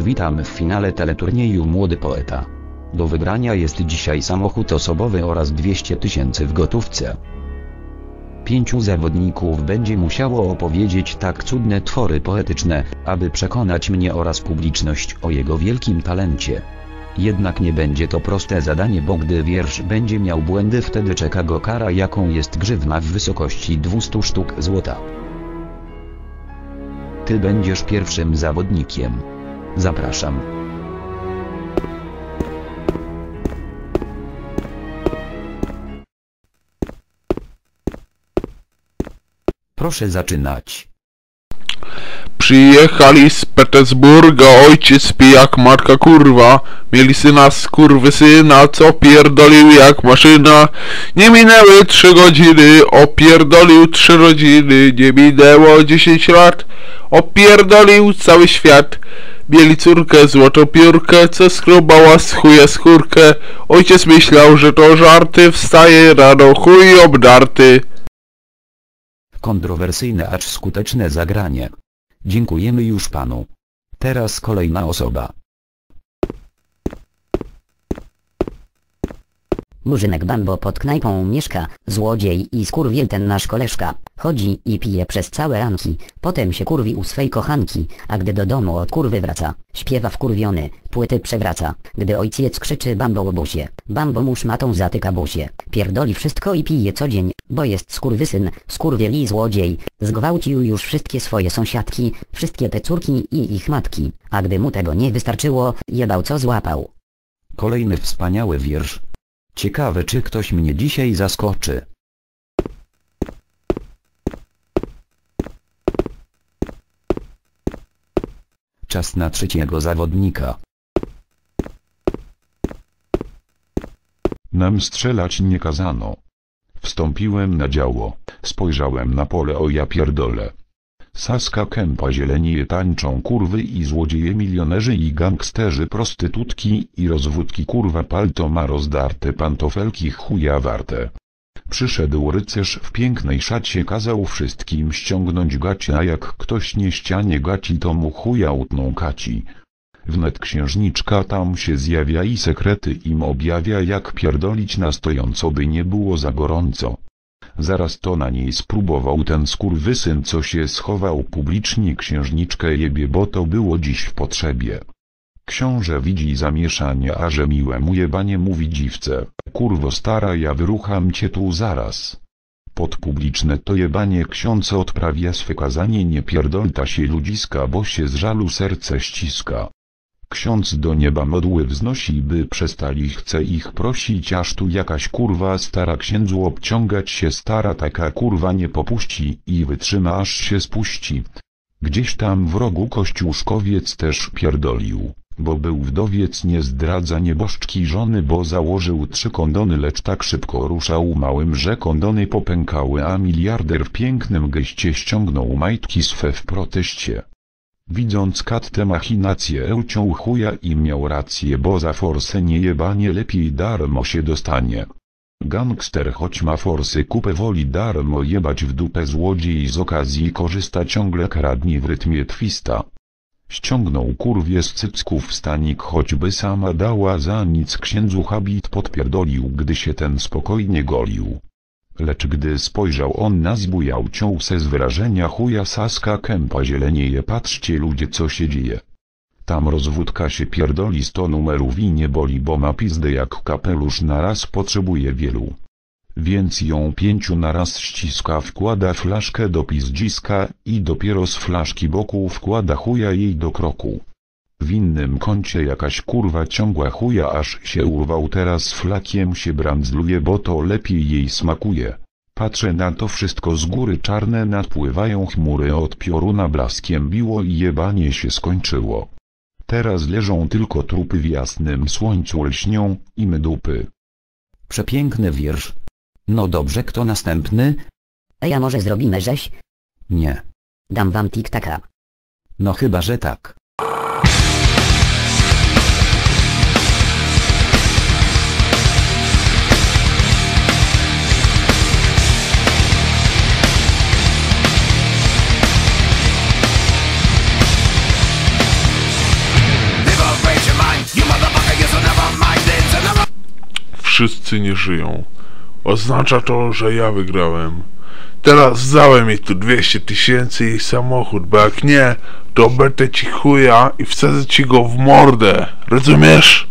Witamy w finale teleturnieju Młody Poeta. Do wygrania jest dzisiaj samochód osobowy oraz 200 tysięcy w gotówce. Pięciu zawodników będzie musiało opowiedzieć tak cudne twory poetyczne, aby przekonać mnie oraz publiczność o jego wielkim talencie. Jednak nie będzie to proste zadanie, bo gdy wiersz będzie miał błędy, wtedy czeka go kara, jaką jest grzywna w wysokości 200 sztuk złota. Ty będziesz pierwszym zawodnikiem. Zapraszam. Proszę zaczynać. Przyjechali z Petersburga, ojciec pijak, matka kurwa. Mieli syna z kurwy syna, co pierdolił jak maszyna. Nie minęły trzy godziny, opierdolił trzy rodziny. Nie minęło dziesięć lat, opierdolił cały świat. Mieli córkę, złotopiórkę, co skrobała z chuja skórkę. Ojciec myślał, że to żarty, wstaje rano chuj obdarty. Kontrowersyjne acz skuteczne zagranie. Dziękujemy już panu. Teraz kolejna osoba. Murzynek Bambo pod knajpą mieszka, złodziej i skurwiel ten nasz koleżka. Chodzi i pije przez całe ranki, potem się kurwi u swej kochanki, a gdy do domu od kurwy wraca, śpiewa wkurwiony, płyty przewraca. Gdy ojciec krzyczy Bambo łobuzie, Bambo mu szmatą zatyka buzie. Pierdoli wszystko i pije co dzień, bo jest skurwysyn, skurwiel i złodziej. Zgwałcił już wszystkie swoje sąsiadki, wszystkie te córki i ich matki, a gdy mu tego nie wystarczyło, jebał co złapał. Kolejny wspaniały wiersz. Ciekawe czy ktoś mnie dzisiaj zaskoczy. Czas na trzeciego zawodnika. Nam strzelać nie kazano. Wstąpiłem na działo, spojrzałem na pole o ja pierdolę. Saska kępa zielenieje tańczą kurwy i złodzieje milionerzy i gangsterzy prostytutki i rozwódki kurwa palto ma rozdarte pantofelki chuja warte. Przyszedł rycerz w pięknej szacie kazał wszystkim ściągnąć gacie a jak ktoś nie ścianie gaci to mu chuja utną kaci. Wnet księżniczka tam się zjawia i sekrety im objawia jak pierdolić na stojąco by nie było za gorąco. Zaraz to na niej spróbował ten skurwysyn co się schował publicznie księżniczkę jebie bo to było dziś w potrzebie. Książę widzi zamieszanie a że miłemu jebanie mówi dziwce, kurwo stara ja wyrucham cię tu zaraz. Pod publiczne to jebanie ksiądz odprawia swe kazanie nie pierdolta się ludziska bo się z żalu serce ściska. Ksiądz do nieba modły wznosi by przestali chce ich prosić aż tu jakaś kurwa stara księdzu obciągać się stara taka kurwa nie popuści i wytrzyma aż się spuści. Gdzieś tam w rogu kościuszkowiec też pierdolił, bo był wdowiec nie zdradza nieboszczki żony bo założył trzy kondony lecz tak szybko ruszał małym że kondony popękały a miliarder w pięknym geście ściągnął majtki swe w proteście. Widząc kat te machinacje ełciął chuja i miał rację bo za forsę nie jebanie lepiej darmo się dostanie. Gangster choć ma forsy kupę woli darmo jebać w dupę złodziej z okazji korzysta ciągle kradnie w rytmie twista. Ściągnął kurwie z cycków stanik choćby sama dała za nic księdzu habit podpierdolił gdy się ten spokojnie golił. Lecz gdy spojrzał on na zbujał ciął se z wyrażenia chuja saska kępa zielenieje patrzcie ludzie co się dzieje. Tam rozwódka się pierdoli sto numerów i nie boli bo ma pizdę jak kapelusz naraz potrzebuje wielu. Więc ją pięciu naraz ściska wkłada flaszkę do pizdziska i dopiero z flaszki boku wkłada chuja jej do kroku. W innym kącie jakaś kurwa ciągła chuja aż się urwał teraz flakiem się brandzluje bo to lepiej jej smakuje. Patrzę na to wszystko z góry czarne nadpływają chmury od pioruna blaskiem biło i jebanie się skończyło. Teraz leżą tylko trupy w jasnym słońcu lśnią, im dupy. Przepiękny wiersz. No dobrze, kto następny? Ej, a może zrobimy rzeź? Nie. Dam wam tik-taka. No chyba, że tak. Wszyscy nie żyją. Oznacza to, że ja wygrałem. Teraz zdałem mi tu 200 tysięcy i samochód, bo jak nie, to obetę ci chuja i wsadzę ci go w mordę. Rozumiesz?